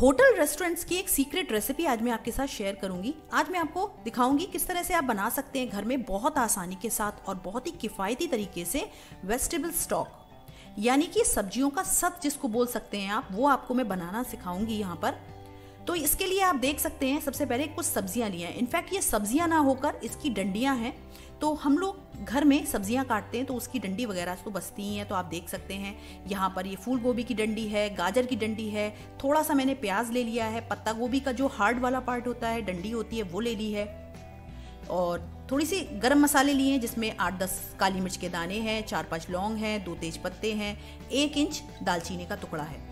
Hotel restaurants की एक secret recipe आज मैं आपके साथ शेयर करूँगी। आज मैं आपको दिखाऊँगी किस तरह से आप बना सकते हैं घर में बहुत आसानी के साथ और बहुत ही किफ़ायती तरीके से वेजिटेबल स्टॉक यानी कि सब्जियों का सत जिसको बोल सकते हैं आप, वो आपको मैं बनाना सिखाऊँगी यहाँ पर। तो इसके लिए आप देख सकते हैं, सबसे पहले कुछ सब्ज़ियाँ लिया है। इनफैक्ट ये सब्ज़ियाँ ना होकर इसकी डंडियाँ हैं। तो हम लोग घर में सब्ज़ियाँ काटते हैं तो उसकी डंडी वगैरह तो बचती ही हैं तो आप देख सकते हैं, यहाँ पर ये फूल गोभी की डंडी है, गाजर की डंडी है थोड़ा सा मैंने प्याज ले लिया है, पत्ता गोभी का जो हार्ड वाला पार्ट होता है, डंडी होती है, वो ले ली है। और थोड़ी सी गरम मसाले लिए हैं, जिसमें आठ दस काली मिर्च के दाने हैं चार पाँच लौंग हैं, दो तेज पत्ते हैं, एक इंच दालचीनी का टुकड़ा है।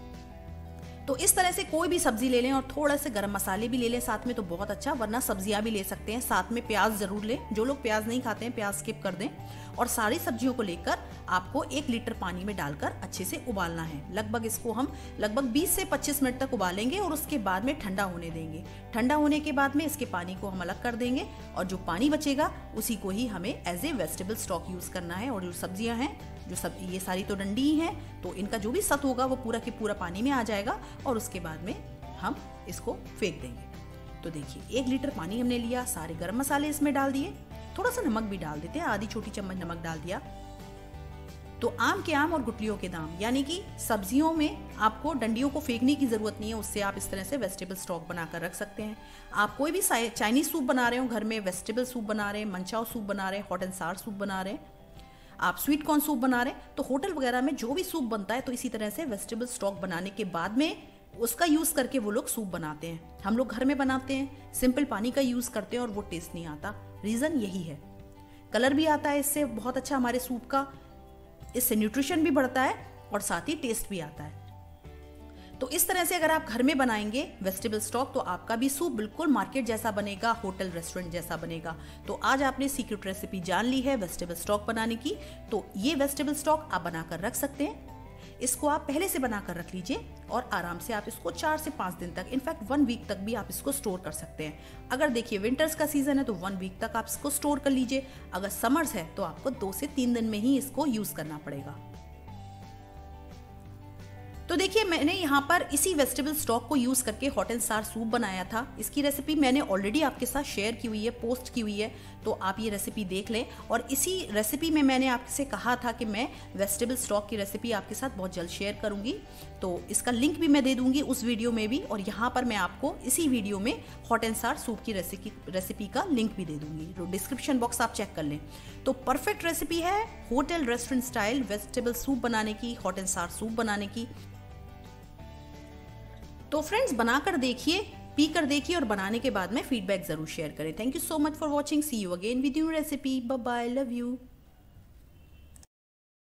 तो इस तरह से कोई भी सब्ज़ी ले लें और थोड़ा से गर्म मसाले भी ले लें साथ में तो बहुत अच्छा वरना सब्ज़ियाँ भी ले सकते हैं। साथ में प्याज ज़रूर लें। जो लोग प्याज नहीं खाते हैं, प्याज स्किप कर दें। और सारी सब्जियों को लेकर आपको एक लीटर पानी में डालकर अच्छे से उबालना है। लगभग इसको हम लगभग 20 से 25 मिनट तक उबालेंगे और उसके बाद में ठंडा होने देंगे। ठंडा होने के बाद में इसके पानी को हम अलग कर देंगे और जो पानी बचेगा, उसी को ही हमें as a vegetable stock use करना है और जो सब्ज़ियाँ हैं जो सब, ये सारी तो डंडी ही हैं तो इनका जो भी सत होगा वो पूरा के पूरा पानी में आ जाएगा और उसके बाद में हम इसको फेंक देंगे। तो देखिए, एक लीटर पानी हमने लिया, सारे गर्म मसाले इसमें डाल दिए, थोड़ा सा नमक भी डाल देते हैं, आधी छोटी चम्मच नमक डाल दिया। तो आम के आम और गुटलियों के दाम, यानी कि सब्जियों में आपको डंडियों को फेंकने की ज़रूरत नहीं है, उससे आप इस तरह से वेजिटेबल स्टॉक बनाकर रख सकते हैं। आप कोई भी चाइनीज़ सूप बना रहे हो, घर में वेजिटेबल सूप बना रहे हैं मंचाओ सूप बना रहे हैं हॉट एंड सार सूप बना रहे हैं आप स्वीट कॉर्न सूप बना रहे हैं तो होटल वगैरह में जो भी सूप बनता है तो इसी तरह से वेजिटेबल स्टॉक बनाने के बाद में उसका यूज़ करके वो लोग सूप बनाते हैं। हम लोग घर में बनाते हैं सिंपल पानी का यूज़ करते हैं और वो टेस्ट नहीं आता। रीजन यही है। कलर भी आता है इससे, बहुत अच्छा हमारे सूप का। इससे न्यूट्रिशन भी बढ़ता है और साथ ही टेस्ट भी आता है। तो इस तरह से अगर आप घर में बनाएँगे वेजिटेबल स्टॉक तो आपका भी सूप बिल्कुल मार्केट जैसा बनेगा होटल रेस्टोरेंट जैसा बनेगा। तो आज आपने सीक्रेट रेसिपी जान ली है वेजिटेबल स्टॉक बनाने की। तो ये वेजिटेबल स्टॉक आप बनाकर रख सकते हैं। इसको आप पहले से बनाकर रख लीजिए और आराम से आप इसको चार से पाँच दिन तक, इनफैक्ट वन वीक तक भी आप इसको स्टोर कर सकते हैं। अगर देखिए विंटर्स का सीज़न है तो वन वीक तक आप इसको स्टोर कर लीजिए। अगर समर्स है तो आपको दो से तीन दिन में ही इसको यूज़ करना पड़ेगा। तो देखिए, मैंने यहाँ पर इसी वेजिटेबल स्टॉक को यूज़ करके हॉट एंड सार सूप बनाया था। इसकी रेसिपी मैंने ऑलरेडी आपके साथ शेयर की हुई है पोस्ट की हुई है तो आप ये रेसिपी देख लें। और इसी रेसिपी में मैंने आपसे कहा था कि मैं वेजिटेबल स्टॉक की रेसिपी आपके साथ बहुत जल्द शेयर करूँगी। तो इसका लिंक भी मैं दे दूँगी उस वीडियो में भी, और यहाँ पर मैं आपको इसी वीडियो में हॉट एंड सार सूप की रेसिपी रेसिपी का लिंक भी दे दूँगी। तो डिस्क्रिप्शन बॉक्स आप चेक कर लें। तो परफेक्ट रेसिपी है hotel restaurant style vegetable soup बनाने की हॉट एंड सार सूप बनाने की। तो फ्रेंड्स बनाकर देखिए पी कर देखिए और बनाने के बाद में फीडबैक ज़रूर शेयर करें। Thank you so much for watching see you again with you recipe bye love you